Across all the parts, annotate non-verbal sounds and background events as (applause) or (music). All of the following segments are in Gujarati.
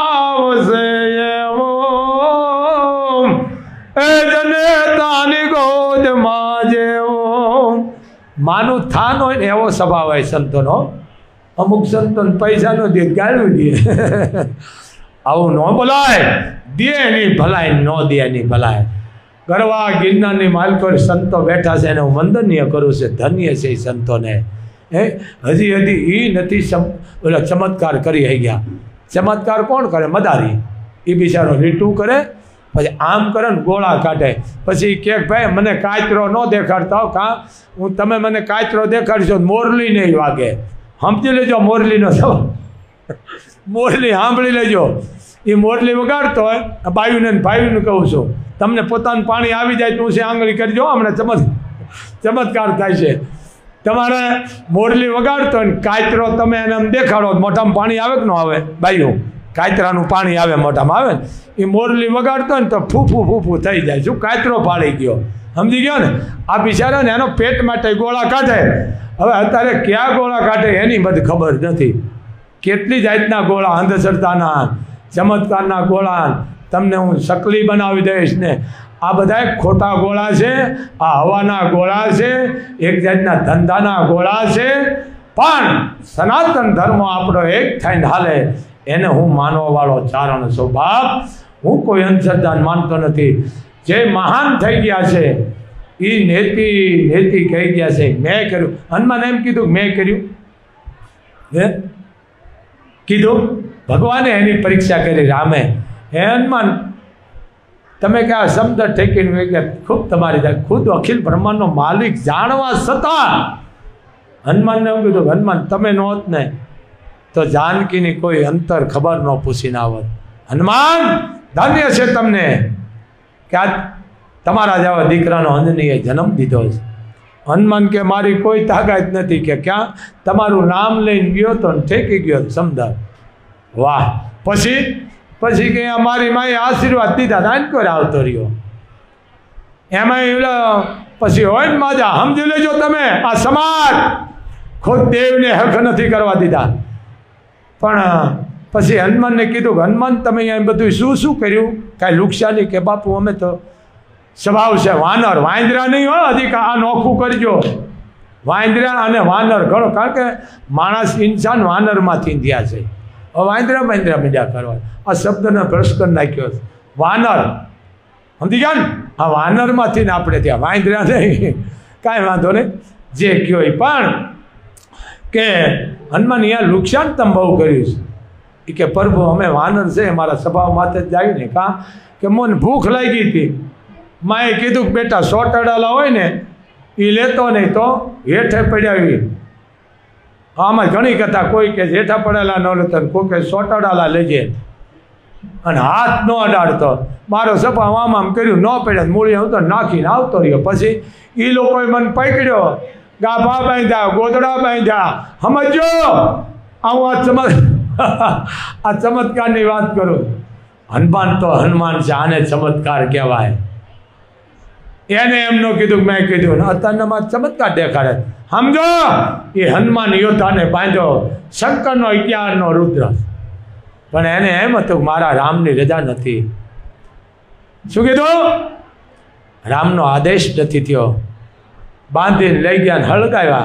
આવશે એવો એ જને તાની ગોદમાં માનું થાન હોય ને એવો સ્વભાવ હોય સંતોનો અમુક સંતોને પૈસાનો દે ગાળ્યું દે. આવું ન બોલાય. દે નહીં ભલાય ન દે નહીં ભલાય ગરવા ગિરનારની માલકોર સંતો બેઠા છે એને હું વંદનીય કરું છું. ધન્ય છે એ સંતોને. હે? હજી હજી એ નથી ચમત્કાર કરી આવી ગયા ચમત્કાર કોણ કરે? મદારી. એ બિચારો લીટું કરે, પછી આમ કરે ને ગોળા કાઢે. પછી કે, ભાઈ, મને કાચરો ન દેખાડતા કાં? હું, તમે મને કાચરો દેખાડશો મોરલી નહીં વાગે. સમજી લેજો મોરલીનો સવાલ મોરલી સાંભળી લેજો. એ મોરલી વગાડતો હોય બાયુને ભાઈનું કહું છું, તમને પોતાનું પાણી આવી જાય તો હું છે આંગળી કરજો હમણાં ચમત્, ચમત્કાર થાય છે. તમારે મોરલી વગાડતો ને કાયતરો તમે એને આમ દેખાડો મોઢામાં પાણી આવે કે ન આવે? બાયું કાયતરાનું પાણી આવે, મોઢામાં આવે ને. એ મોરલી વગાડતો ને તો ફૂફું ફૂફું થઈ જાય. શું કાયતરો પાડી ગયો? સમજી ગયો ને? આ બિચારા ને એનો પેટ માટે ગોળા કાઢે. હવે અત્યારે ક્યાં ગોળા કાઢે એની બધી ખબર નથી. કેટલી જાતના ગોળા, અંધશ્રદ્ધાના, ચમત્કારના ગોળા. તમને હું શકલી બનાવી દઈશ ને. આ બધા ખોટા ગોળા છે, આ હવાના ગોળા છે, એક જાતના ધંધાના ગોળા છે. પણ સનાતન ધર્મ આપણો એક થઈને હાલે, એને હું માનવાવાળો ચારણ છું. બાપ, હું કોઈ અંધશ્રદ્ધા માનતો નથી. જે મહાન થઈ ગયા છે એ નેતિ નેતિ કહી ગયા છે, મેં કર્યું. હનુમાન એમ કીધું મેં કર્યું. હે? કીધું? ભગવાને એની પરીક્ષા કરી, રામે. હે હનુમાન તમે કે આ શબ્દ ઠેકીને વેગ્યા ખૂબ તમારી જાય ખુદ અખિલ બ્રહ્માંડનો માલિક જાણવા છતાં હનુમાનને એમ કીધું, હનુમાન, તમે નહોત ને, તો જાનકીની કોઈ અંતર ખબર ન પૂછીને આવત. હનુમાન, ધન્ય છે તમને કે આ તમારા જેવા દીકરાનો અંજનીએ જન્મ દીધો છે. હનુમાન કે, મારી કોઈ તાકાત નથી કે ક્યાં તમારું નામ લઈને ગયો તો ઠેકી ગયો. સમદર વાહ. પછી? પછી કે અમારી માએ આશીર્વાદ દીધા નાન કોઈ આવતો રહ્યો. એમાં એટલે પછી હોય ને માજા, સમજી લેજો તમે, આ સમાજ ખુદ દેવને હક નથી કરવા દીધા. પણ, પછી હનુમાનને કીધું કે, હનુમાન, તમે અહીંયા બધું શું શું કર્યું? કાંઈ નુકસાની કે બાપુ, અમે તો સ્વભાવ છે, વાનર. વાંદરા નહીં હોય હજી આ નોખું કરજો. વાંદરા અને વાનર ઘણો, કારણ કે માણસ ઇન્સાન વાનરમાંથી થયા છે. વાંદરા વાંદરા બીજા કરવા. આ શબ્દને ભ્રષ્ટ કરી નાખ્યો વાનર. સમજી ગયા ને? આ વાનરમાંથી ને આપણે ત્યાં વાંદરા નહીં. કાંઈ વાંધો નહીં. જે કયો પણ કે હનુમાન અહીંયા નુકસાન તમે બહુ કર્યું છે. એ કે, પ્રભુ, અમે વાનર છે મારા સ્વભાવ માથે જ આવ્યું ને. કાં? કે મને ભૂખ લાગી હતી. માએ કીધું કે, બેટા, સો ટડાલા હોય ને એ લેતો નહીં તો હેઠે પડ્યા આમાં ઘણી કથા કોઈ કે જેઠા પડેલા ન લેતા કોઈ કે સો ટડાલા લેજે અને હાથ ન અડાડતો. મારો સપા આમ આમ કર્યું, ન પડે મૂળી હું તો નાખીને આવતો રહ્યો. પછી એ લોકોએ મને પકડ્યો. ગાભા બાંધ્યા, ગોદડા બાંધ્યા. સમજો આવું આ ચમત, (laughs) આ ચમત્કારની વાત કરું. હનુમાન તો હનુમાન છે આને ચમત્કાર કહેવાય. એને એમનું કીધું મેં કીધું ને અત્યારમાં ચમત્કાર દેખાડે. સમજો? એ હનુમાન યોદ્ધાને બાંધો, શંકરનો અગિયારનો રુદ્ર. પણ એને એમ હતું મારા રામની રજા નથી. શું કીધું? રામનો આદેશ નથી થયો. બાંધીને લઈ ગયા હળગાવ્યા.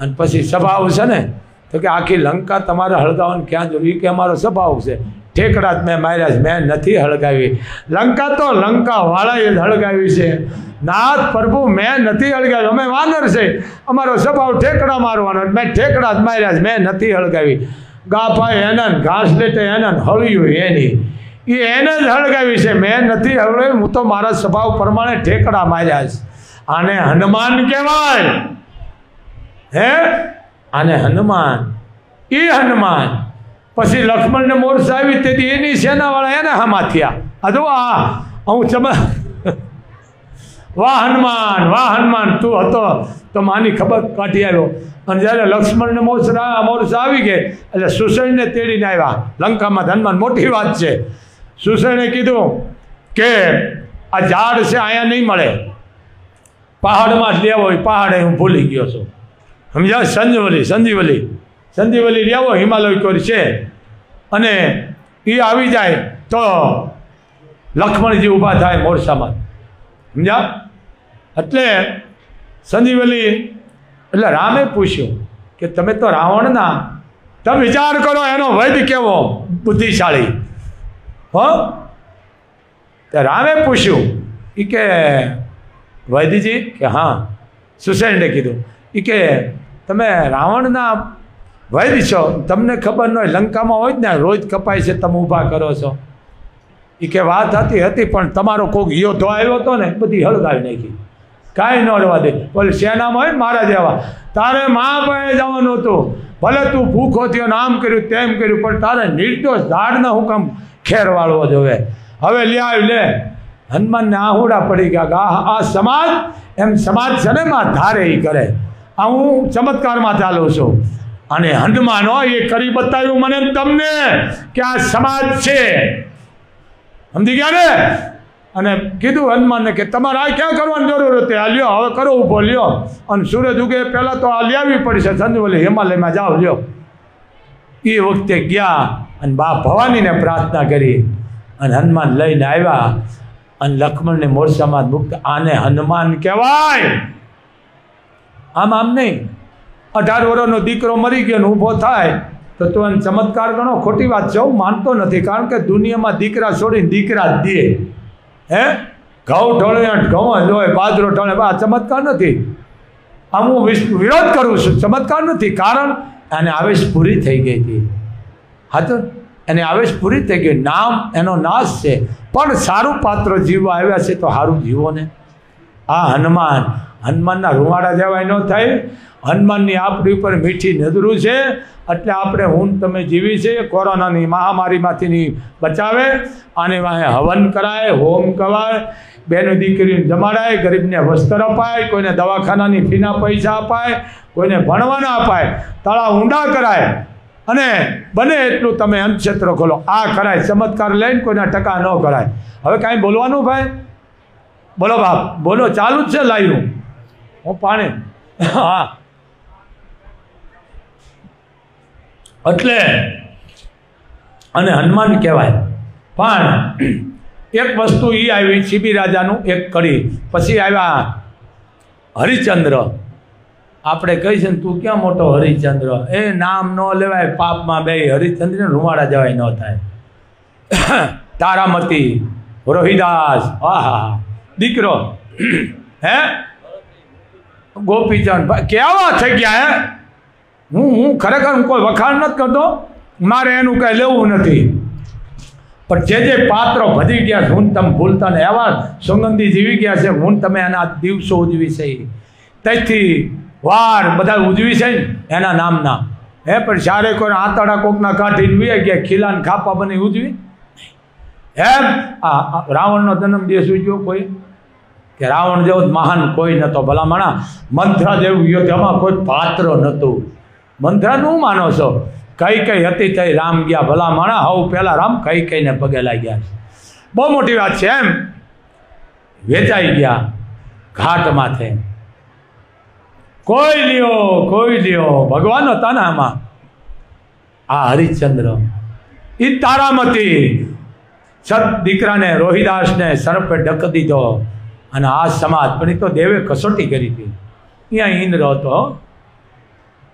અને પછી સ્વભાવ છે ને? તો કે આખી લંકા તમારે હળગાવવાનું ક્યાં જોયું કે અમારો સ્વભાવ છે ઠેકડા જ મેં માર્યા છે. મેં નથી હળગાવી. લંકા તો લંકા વાળાએ જ હળગાવી છે. નાથ પ્રભુ, મેં નથી હળગાવી. અમે વાનર છે. અમારો સ્વભાવ ઠેકડા મારવાનો મેં ઠેકડા જ માર્યા છે. મેં નથી હળગાવી. ગાફાએ એનન, ઘાસ લેટે એનન, હળ્યું એની. એ એને જ હળગાવી છે. મેં નથી હળગાવી. હું તો મારા સ્વભાવ પ્રમાણે ઠેકડા માર્યા છે. આને હનુમાન કહેવાય. હે? આને હનુમાન. એ હનુમાન. પછી લક્ષ્મણને મોરસ આવી તેથી એની સેનાવાળા એને હમા થયા. આ આ હું ચમ વાહ હનુમાન વાહ હનુમાન, તું હતો. તો માની ખબર કાઢી આવ્યો અને જ્યારે લક્ષ્મણને મોરસ મોરસ આવી ગઈ, એટલે સુસૈનને તેડીને આવ્યા લંકામાં હનુમાન મોટી વાત છે. સુષણે કીધું કે આ ઝાડ છે અહીંયા નહીં મળે. પહાડમાં જ લેવો હોય, પહાડે હું ભૂલી ગયો છું. સમજ્યા? સંજીવલી સંજીવલી. સંજીવલી લેવો, હિમાલય કોઈ છે. અને એ આવી જાય તો લક્ષ્મણજી ઊભા થાય મોરસામાં સમજ્યા? એટલે સંજીવલી એટલે રામે પૂછ્યું કે તમે તો રાવણના, તમે વિચાર કરો એનો વૈદ કેવો બુદ્ધિશાળી. હો? તો રામે પૂછ્યું એ કે, વૈદજી, કે હા સુસેન્ડે કીધું. એ કે, તમે રાવણના વૈદ છો? તમને ખબર ન હોય, લંકામાં હોય જ ને, રોજ કપાય છે, તમે ઊભા કરો છો. એ કે વાત હતી હતી, પણ તમારો કોક યોદ્ધો આવ્યો હતો ને, બધી હળગાવી નાખી. કાંઈ ન રહેવા દે. બોલે સેનામાં હોય ને, મારા જેવા? તારે મા પાસે જવાનું હતું. ભલે તું ભૂખો થયો ને, આમ કર્યું, તેમ કર્યું, પણ તારે નિર્દોષ ઝાડના હુકમ ખેર વાળવો જોવે. હવે લે આવી, લે. હનુમાનને આહુડા પડી ગયા આ સમાજ, એમ સમાજ છે ને માં ધારે એ કરે. આ હું ચમત્કારમાં ચાલું છું. અને હનુમાન એ કરી બતાવ્યું મને તમને કે આ સમાજ છે. સમજી ગયા ને? અને કીધું હનુમાનને કે તમારે આ ક્યાં કરવાની જરૂર હતી? આ લ્યો, હવે કરો ઊભો લ્યો. અને સૂરજ ઉગે પહેલાં તો આ લેવી પડશે. સંજોલી હિમાલયમાં જાઓ, લ્યો. એ વખતે ગયા અને બા ભવાનીને પ્રાર્થના કરી. અને હનુમાન લઈને આવ્યા અને લક્ષ્મણને મોરસામાં મુક્ત આને હનુમાન કહેવાય. આમ આમ નહીં. અઢાર વર્ષનો દીકરો મરી ગયો ઊભો થાય, તો તું એને ચમત્કાર ગણો. ખોટી વાત છે, હું માનતો નથી, કારણ કે દુનિયામાં દીકરા છોડીને દીકરા જ દે. હે? ઘઉં ઢોળે ઘઉં જ હોય, બાજરો ઢોળે, આ ચમત્કાર નથી. આમ હું વિરોધ કરું છું, ચમત્કાર નથી, કારણ એને આવેશ પૂરી થઈ ગઈ હતી. હા તો, એની આવેશ પૂરી થઈ ગઈ, નામ એનો નાશ છે. પણ સારું પાત્ર જીવવા આવ્યા છે તો સારું જીવો ને. આ હનુમાન હનુમાનના રૂવાડા જેવાય ન થાય. હનુમાનની આપણી ઉપર મીઠી નજરું છે. એટલે આપણે હું તમે જીવી છે કોરોનાની મહામારીમાંથી બચાવે. આને વાંહે હવન કરાય, હોમ કરાય. બેનો દીકરીને જમાડાય, ગરીબને વસ્ત્ર અપાય, કોઈને દવાખાનાની ફીના પૈસા અપાય, કોઈને ભણવાના અપાય. તળાવ ઊંડા કરાય. અને બને એટલું તમે અંતક્ષેત્ર ખોલો. આ કરાય, ચમત્કાર લઈને કોઈના ટકા ન કરાય. હવે કાંઈ બોલવાનું ભાઈ? બોલો બાપ, બોલો, ચાલુ જ છે લાઈનું હું પાણી. હા. એટલે અને હનુમાન કહેવાય. પણ એક વસ્તુ એ આવી શિબી રાજાનું એક કડી પછી આવ્યા હરિચંદ્ર. આપણે કહી છે ને, તું ક્યાં મોટો હરિચંદ્ર? એ નામ ન લેવાય, પાપમાં બે. હરિચંદ્ર રૂમાડા જવાય ન થાય. તારામતી, રોહિદાસ. આહા દીકરો. હે? ગોપીચંદ ભાઈ કેવા થઈ ગયા, હે? હું હું ખરેખર હું કોઈ વખાણ નથી કરતો, મારે એનું કંઈ લેવું નથી. પણ જે જે પાત્રો ભજી ગયા છે, હું તમે ભૂલતા ને એવા સુગંધી જીવી ગયા છે, હું તમે એના દિવસો ઉજવી છે. તેથી વાર બધા ઉજવી છે એના નામના. હે, પણ જ્યારે કોઈ આંતડા કોકના કાઢીને વી ગયા ખીલાને ખાપા બની ઉજવી. એમ આ રાવણનો જન્મ દિવસ ઉજવ્યો કોઈ? કે રાવણ જેવો મહાન કોઈ નહોતો, ભલામણા. મંથરા જેવું યુદ્ધમાં કોઈ પાત્ર નહોતું. મંથરાનું માનો છો? કઈ કઈ હતી તઈ રામ ગયા, ભલામણા. હવ પહેલાં રામ કઈ કઈને પગે લાગ્યા બહુ મોટી વાત છે એમ. વેચાઈ ગયા ઘાટ માથે. કોઈ લ્યો કોઈ લ્યો, ભગવાન હતા ને આમાં? આ હરિશ્ચંદ્ર. એ તારામતી. સત દીકરાને, રોહિદાસને સર્પે ડક દીધો. અને આ સમાજ પણ એ તો દેવે કસોટી કરી હતી. અહીંયા ઇન્દ્ર હતો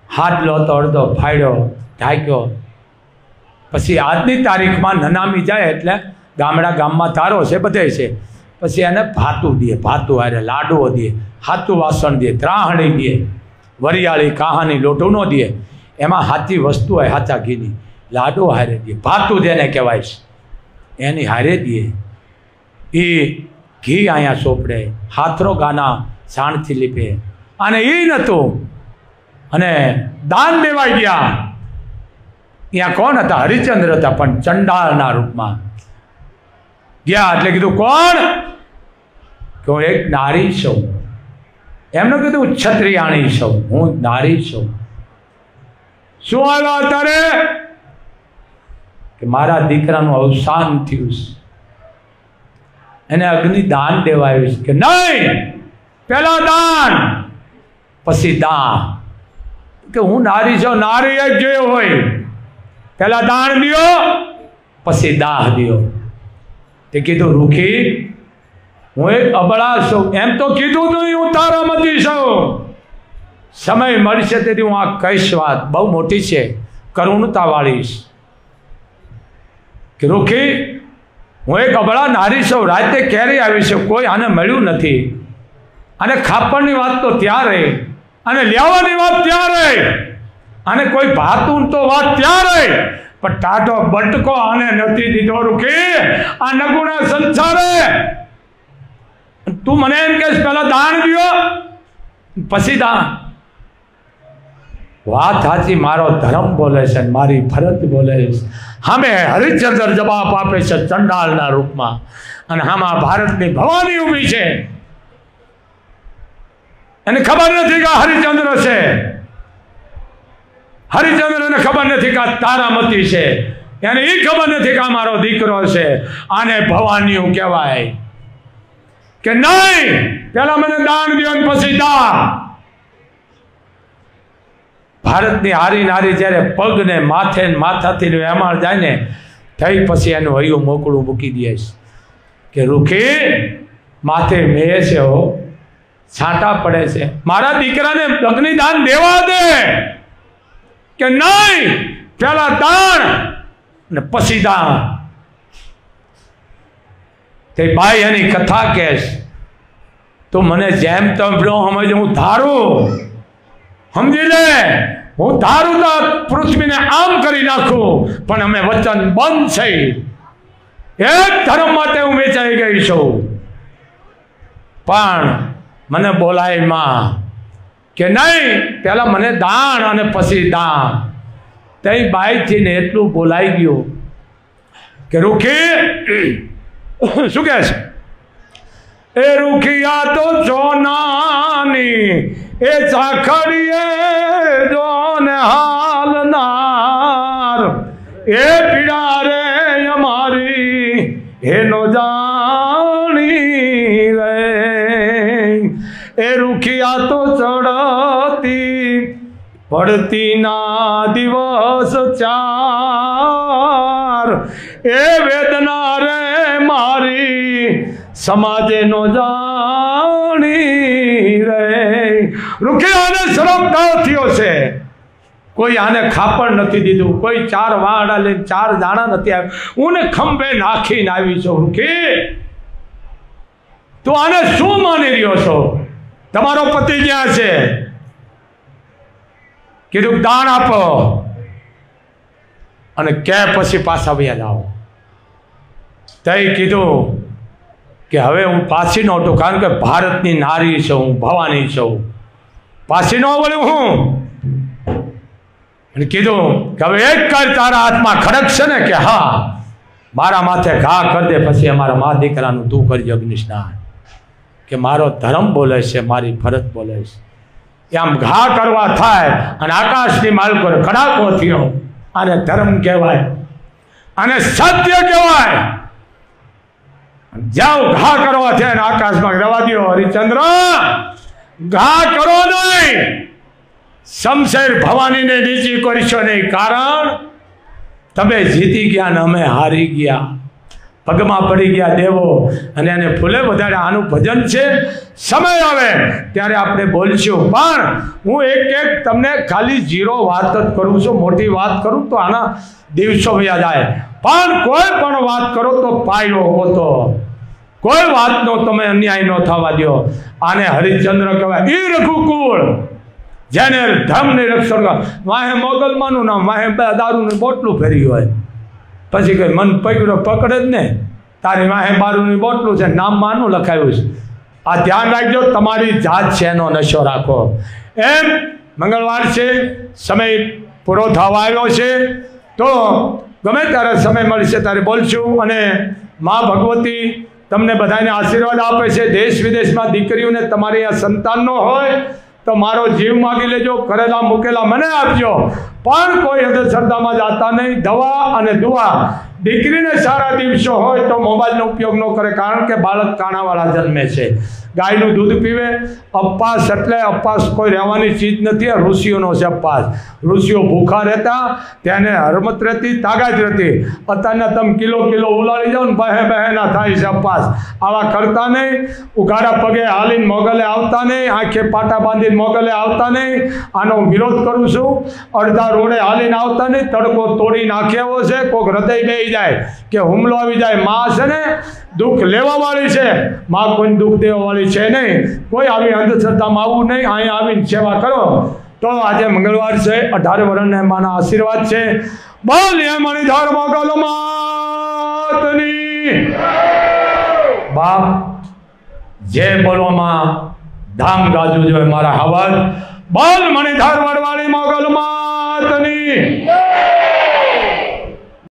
હાડલો હતો અડધો ફાડ્યો, ઢાંક્યો. પછી આજની તારીખમાં નનામી જાય એટલે ગામડા ગામમાં તારો છે, બધે છે. પછી એને ભાતું દે, ભાતું હારે, લાડુઓ દે, હાથું વાસણ દે, ત્રાહણી દે, વરિયાળી કાહાની લોટું ન દે. એમાં હાથી વસ્તુ હોય હાચા ઘીની. લાડુ હારે દે, ભાતું જેને કહેવાય એની હારે દે. એ ઘી અહીંયા સોંપડે, હાથરો ગાના સાણથી લીપે. અને એ નહોતું અને દાન દેવાઈ ગયા. ત્યાં કોણ હતા? હરિચંદ્ર હતા, પણ ચંડાળના રૂપમાં. ગયા એટલે કીધું, કોણ? કે હું એક નારી છું. એમને કીધું હું ક્ષત્રિયાણી છું. હું નારી છું. શું આવ્યા અત્યારે? કે મારા દીકરાનું અવસાન થયું છે. એને અગ્નિ દાન દેવાયું છે કે નહીં પેલા દાન, પછી દાન કે હું નારી છું, નારી જ જે હોય. પેલા દાન દ્યો, પછી દાહ દ્યો. તે કીધું, રૂખી, હું એક અબળા છું. એમ તો કીધું નહીં, હું તારામતી છું. સમય મળશે તેથી હું આ કહીશ વાત, બહુ મોટી છે કરુણતા વાળીશ કે રૂખી હું એક અબળા નારી સૌ રાતે ક્યારે આવી છે, કોઈ આને મળ્યું નથી. અને ખાપણની વાત તો ત્યારે, અને લેવાની વાત ત્યારે. અને કોઈ ભાતું તો વાત ત્યારે. પણ ટાટો બટકો આને નથી દીધો રૂકી આ નગુણા સંસારે. તું મને એમ કહેશ, પહેલા દાન દ્યો, પછી દાન. વાત સાચી, મારો ધર્મ બોલે છે, મારી ફરજ બોલે છે. સામે હરિચંદ્ર જવાબ આપે છે ચંડાલના રૂપમાં. અને આમાં ભારતની ભવાની ઊભી છે. એને ખબર નથી કે હરિચંદ્ર છે. હરિચંદ્રને ખબર નથી કે તારામતી છે. એને એ ખબર નથી કે આ મારો દીકરો છે. આને ભવાનીયું કહેવાય. કે નહીં પેલા મને દાન દો પછી દાન. ભારતની હારી નારી જ્યારે પગને માથે માથાથી વેમાળ જાય ને થઈ પછી એનું હૈયું મોકળું મૂકી દે છે. કે રૂખી, માથે મેં છે હો, છાંટા પડે છે. મારા દીકરાને અગ્નિદાન દાન દેવા દે. કે નહીં, પેલા દાણ ને પછી દાણ. તે ભાઈ એની કથા કહેશ તો મને જેમ તેમ સમજ, હું ધારું. સમજી લે. હું ધારું તો પૃથ્વીને આમ કરી નાખું, પણ અમે વચન બંધ છે. એક ધર્મ માટે હું વેચાઈ ગઈ છું. પણ મને બોલાયમાં કે નહીં, પહેલાં મને દાણ અને પછી દાણ તે બાઈથી ને એટલું બોલાઈ ગયું કે રૂખી, (clears throat) શું કહે છે? એ રૂખિયા તો જોનાની એ ચાખડીએ જોને હાલનાર એ પીડા રે અમારી, એનો જાણી રે એ રૂખિયા તો ચડતી પડતી ના દિવસ ચાર. એ વેદના રે મારી સમાજે નો જાણી રે રૂખિયાને શ્રમ થયો છે. કોઈ આને ખાપણ નથી દીધું, કોઈ ચાર વાડા લઈને ચાર દાણા નથી આવ્યા હું ખંભે નાખીને આવી છું. રૂખી તું આને શું માની રહ્યો છો? તમારો પતિ ક્યાં છે? કીધું, દાણ આપો. અને કે પછી પાછા વયા જાઓ. તય કીધું કે, હવે હું પાછી ન હટું કારણ કે ભારતની નારી છું, હું ભવાની છું. પાછી ન બોલ્યું હું. અને કીધું કે હવે એક કર તારા હાથમાં ખડક છે ને કે હા, મારા માથે ઘા કરી દે, પછી અમારા મા દીકરાનું તું કરજે અગ્નિસ્નાન. કે મારો ધર્મ બોલે છે, મારી ફરજ બોલે છે. એ આમ ઘા કરવા થાય અને આકાશની માલકો કડાકો થયો. આને ધર્મ કહેવાય. અને સત્ય કહેવાય. જાઓ ઘા કરવા છે આકાશમાં રવા દો હરિચંદ્ર, ઘા કરો નહીં. શમશેર ભવાનીને નીચી કરશો નહીં. કારણ, તમે જીતી ગયા ને અમે હારી ગયા. પગમાં પડી ગયા દેવો, અને એને ફૂલે વધારે આનું ભજન છે. સમય આવે ત્યારે આપણે બોલશું. પણ હું એક એક તમને ખાલી જીરો વાત જ કરું છું. મોટી વાત કરું તો આના દિવસો વ્યા જાય પણ કોઈ પણ વાત કરો તો પાયો હોતો. કોઈ વાતનો તમે અન્યાય ન થવા દો આને હરિશ્ચંદ્ર કહેવાય. એ રઘુકુળ. જેને ધર્મની રક્ષણ વાહે મોગલમાનું નામ, વાહે દારૂનું બોટલું ફેરી હોય. પછી કંઈ મન પકડો પકડે જ ને. તારી વાહે બારૂની બોટલું છે, નામ માનું લખાયું છે. આ ધ્યાન રાખજો, તમારી જાત છે એનો નશો રાખો. એમ મંગળવાર છે, સમય પૂરો થવા આવ્યો છે. તો ગમે ત્યારે સમય મળશે ત્યારે બોલશું અને મા ભગવતી તમને બધાને આશીર્વાદ આપે છે. દેશ વિદેશમાં દીકરીઓને તમારી આ સંતાનનો હોય તો મારો જીવ માગી લેજો, કરેલા, મૂકેલા મને આપજો. પણ કોઈ અંધશ્રદ્ધામાં જાતા નહીં. દવા અને દુઆ. દીકરીને સારા દિવસો હોય તો મોબાઈલનો ઉપયોગ ન કરે, કારણ કે બાળક કાણાવાળા જન્મે છે. ગાયનું દૂધ પીવે અપવાસ એટલે અપવાસ કોઈ રહેવાની ચીજ નથી ઋષિઓનો છે અપવાસ ઋષિઓ ભૂખા રહેતા તેને હરમત રહેતી તાકાત રહેતી. અત્યારના તમે કિલો કિલો ઉલાળી જાઓ ને બહે ના થાય છે અપવાસ આવા કરતા નહીં, ઉઘાડા પગે હાલીને મોગલે આવતા નહીં, આંખે પાટા બાંધીને મોગલે આવતા નહીં. આનો વિરોધ કરું છું. અડધા રોડે હાલીને આવતા નહીં, તડકો તોડી નાખ્યો છે કોઈક હૃદય બેહી જાય કે હુમલો આવી જાય. માં છે ને, દુઃખ લેવા વાળી છે. માં કોઈ દુઃખ દેવા વાળી છે નહીં. કોઈ આવી અંધશ્રદ્ધામાં આવવું નહીં. અહીંયા આવીને સેવા કરો. તો આજે મંગળવાર છે. અઢાર વર્ષના માના આશીર્વાદ છે. બોલ એ મણિધર મોગલ માતની. બાપ, જે બોલવામાં ધામ ગાજુ જોઈએ મારા હવાજ બોલ મણિધર વડવાળી મોગલ માતની.